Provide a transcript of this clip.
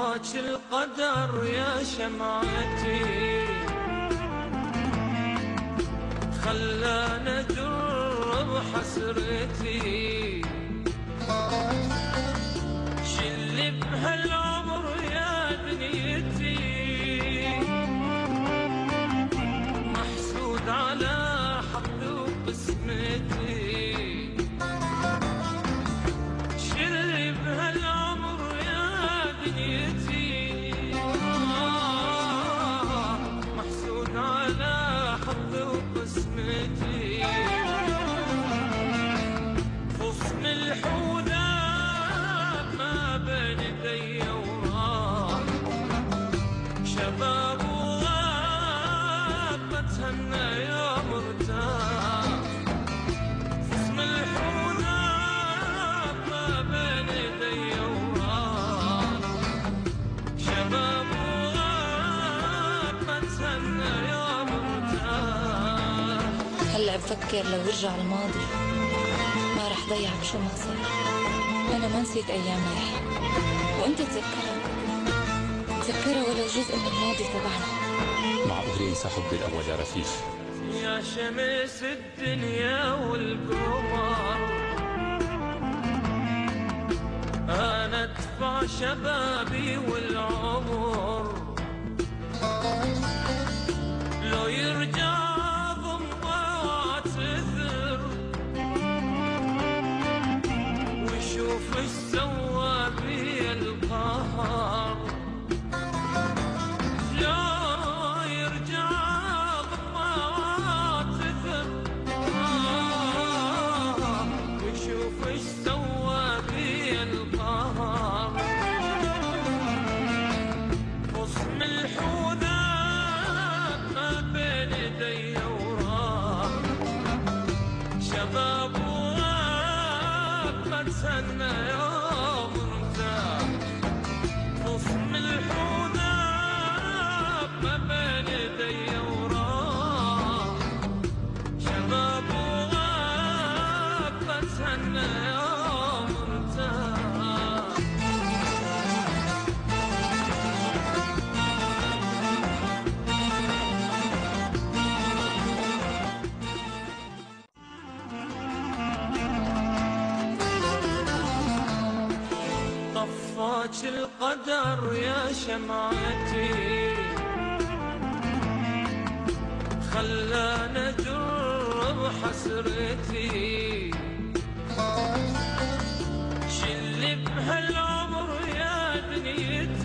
طفاك القدر يا شمعتي. خلانا اجر بحسرتي. بتهنى يا مرتاح. الحوذة ما بين يدي هلا بفكر لو يرجع الماضي. ما رح ضيع بشو ما صار. أنا ما نسيت أيام وأنت تذكرها؟ تذكرها ولو جزء من الماضي تبعنا؟ معقول ينسى حبي الأول يا رفيف. يا شمس الدنيا والقمر. أنا أدفع شبابي والعمر. وغاب ما ذاك القدر يا شمعتي. خلانا جرب حسرتي. شلي بهالعمر يا دنيتي.